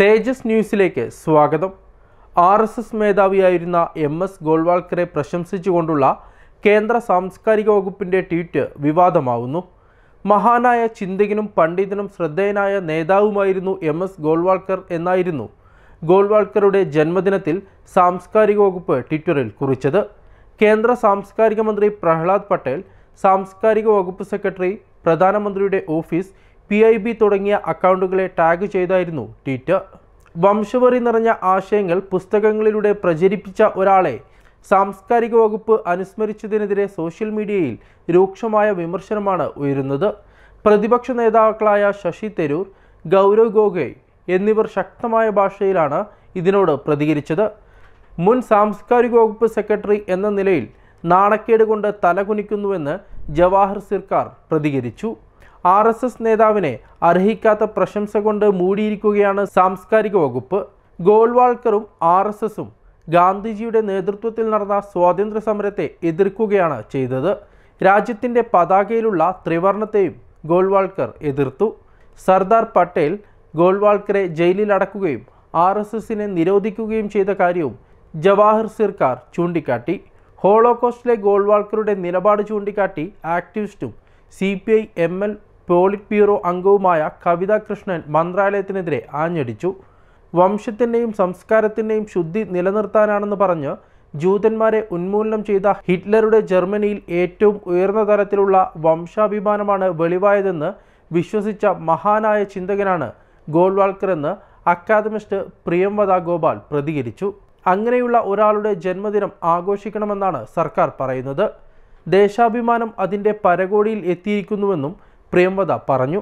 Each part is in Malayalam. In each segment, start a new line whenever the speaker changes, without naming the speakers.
തേജസ് ന്യൂസിലേക്ക് സ്വാഗതം. ആർ എസ് എസ് മേധാവിയായിരുന്ന എം എസ് ഗോൾവാൾക്കറെ പ്രശംസിച്ചുകൊണ്ടുള്ള കേന്ദ്ര സാംസ്കാരിക വകുപ്പിന്റെ ട്വീറ്റ് വിവാദമാവുന്നു. മഹാനായ ചിന്തകനും പണ്ഡിതനും ശ്രദ്ധേയനായ നേതാവുമായിരുന്നു എം എസ് ഗോൾവാൾക്കർ എന്നായിരുന്നു ഗോൾവാൾക്കറുടെ ജന്മദിനത്തിൽ സാംസ്കാരിക വകുപ്പ് ട്വിറ്ററിൽ കുറിച്ചത്. കേന്ദ്ര സാംസ്കാരിക മന്ത്രി പ്രഹ്ലാദ് പട്ടേൽ സാംസ്കാരിക വകുപ്പ് സെക്രട്ടറി പ്രധാനമന്ത്രിയുടെ ഓഫീസ് പി ഐ ബി തുടങ്ങിയ അക്കൗണ്ടുകളെ ടാഗ് ചെയ്തായിരുന്നു ട്വിറ്റർ വംശവറി നിറഞ്ഞ ആശയങ്ങൾ പുസ്തകങ്ങളിലൂടെ പ്രചരിപ്പിച്ച ഒരാളെ സാംസ്കാരിക വകുപ്പ് അനുസ്മരിച്ചതിനെതിരെ സോഷ്യൽ മീഡിയയിൽ രൂക്ഷമായ വിമർശനമാണ് ഉയരുന്നത്. പ്രതിപക്ഷ നേതാക്കളായ ശശി തരൂർ ഗൗരവ് ഗോഗോയ് എന്നിവർ ശക്തമായ ഭാഷയിലാണ് ഇതിനോട് പ്രതികരിച്ചത്. മുൻ സാംസ്കാരിക വകുപ്പ് സെക്രട്ടറി എന്ന നിലയിൽ നാണക്കേട് കൊണ്ട് തലകുനിക്കുന്നുവെന്ന് ജവാഹർ സിർക്കാർ പ്രതികരിച്ചു. ആർ എസ് എസ് നേതാവിനെ അർഹിക്കാത്ത പ്രശംസ കൊണ്ട് മൂടിയിരിക്കുകയാണ് സാംസ്കാരിക വകുപ്പ്. ഗോൾവാൾക്കറും ആർ എസ് എസും ഗാന്ധിജിയുടെ നേതൃത്വത്തിൽ നടന്ന സ്വാതന്ത്ര്യ സമരത്തെ എതിർക്കുകയാണ് ചെയ്തത്. രാജ്യത്തിന്റെ പതാകയിലുള്ള ത്രിവർണത്തെയും ഗോൾവാൾക്കർ എതിർത്തു. സർദാർ പട്ടേൽ ഗോൾവാൾക്കറെ ജയിലിൽ അടക്കുകയും ആർ എസ് എസിനെ നിരോധിക്കുകയും ചെയ്ത കാര്യവും ജവാഹർ സിർക്കാർ ചൂണ്ടിക്കാട്ടി. ഹോളോകോസ്റ്റിലെ ഗോൾവാൾക്കറുടെ നിലപാട് ചൂണ്ടിക്കാട്ടി ആക്ടിവിസ്റ്റും C P I M L polit bureau അംഗവുമായ കവിത കൃഷ്ണൻ മന്ത്രാലയത്തിനെതിരെ ആഞ്ഞടിച്ചു. വംശത്തിന്റെയും സംസ്കാരത്തിന്റെയും ശുദ്ധി നിലനിർത്താനാണെന്ന് പറഞ്ഞ് ജൂതന്മാരെ ഉന്മൂലനം ചെയ്ത ഹിറ്റ്ലറുടെ ജർമ്മനിയിൽ ഏറ്റവും ഉയർന്ന തരത്തിലുള്ള വംശാഭിമാനമാണ് വെളിവായതെന്ന് വിശ്വസിച്ച മഹാനായ ചിന്തകനാണ് ഗോൾവാൾക്കർ എന്ന് അക്കാദമിസ്റ്റ് പ്രിയംവദ ഗോപാൽ പ്രതികരിച്ചു. അങ്ങനെയുള്ള ഒരാളുടെ ജന്മദിനം ആഘോഷിക്കണമെന്നാണ് സർക്കാർ പറയുന്നത്. ദേശാഭിമാനം അതിന്റെ പരകോടിയിൽ എത്തിയിരിക്കുന്നുവെന്നും പ്രിയംവദ പറഞ്ഞു.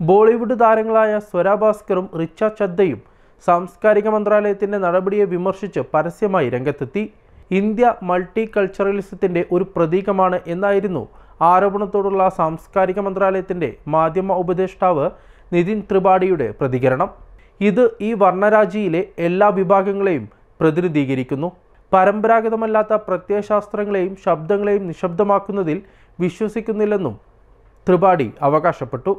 ബോളിവുഡ് താരങ്ങളായ സ്വര ഭാസ്കറും റിച്ച ചദ്ദയും സാംസ്കാരിക മന്ത്രാലയത്തിന്റെ നടപടിയെ വിമർശിച്ച് പരസ്യമായി രംഗത്തെത്തി. ഇന്ത്യ മൾട്ടി കൾച്ചറലിസത്തിന്റെ ഒരു പ്രതീകമാണ് എന്നായിരുന്നു ആരോപണത്തോടുള്ള സാംസ്കാരിക മന്ത്രാലയത്തിന്റെ മാധ്യമ ഉപദേഷ്ടാവ് നിതിൻ ത്രിപാഠിയുടെ പ്രതികരണം. ഇത് ഈ വർണരാജിയിലെ എല്ലാ വിഭാഗങ്ങളെയും പ്രതിനിധീകരിക്കുന്നു. പരമ്പരാഗതമല്ലാത്ത പ്രത്യയശാസ്ത്രങ്ങളെയും ശബ്ദങ്ങളെയും നിശബ്ദമാക്കുന്നതിൽ വിശ്വസിക്കുന്നില്ലെന്നും ത്രിപാഠി അവകാശപ്പെട്ടു.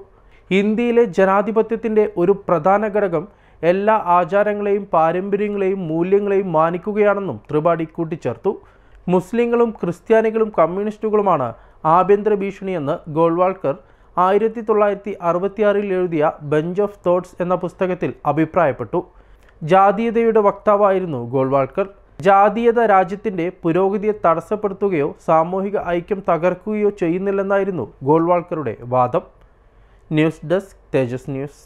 ഇന്ത്യയിലെ ജനാധിപത്യത്തിന്റെ ഒരു പ്രധാന ഘടകം എല്ലാ ആചാരങ്ങളെയും പാരമ്പര്യങ്ങളെയും മൂല്യങ്ങളെയും മാനിക്കുകയാണെന്നും ത്രിപാഠി കൂട്ടിച്ചേർത്തു. മുസ്ലിങ്ങളും ക്രിസ്ത്യാനികളും കമ്മ്യൂണിസ്റ്റുകളുമാണ് ആഭ്യന്തര ഭീഷണിയെന്ന് ഗോൾവാൾക്കർ ആയിരത്തി തൊള്ളായിരത്തി അറുപത്തിയാറിൽ എഴുതിയ ബെഞ്ച് ഓഫ് തോട്ട്സ് എന്ന പുസ്തകത്തിൽ അഭിപ്രായപ്പെട്ടു. ജാതീയതയുടെ വക്താവായിരുന്നു ഗോൾവാൾക്കർ. ജാതീയത രാജ്യത്തിന്റെ പുരോഗതിയെ തടസ്സപ്പെടുത്തുകയോ സാമൂഹിക ഐക്യം തകർക്കുകയോ ചെയ്യുന്നില്ലെന്നായിരുന്നു ഗോൾവാൾക്കറുടെ വാദം. News desk Tejas news.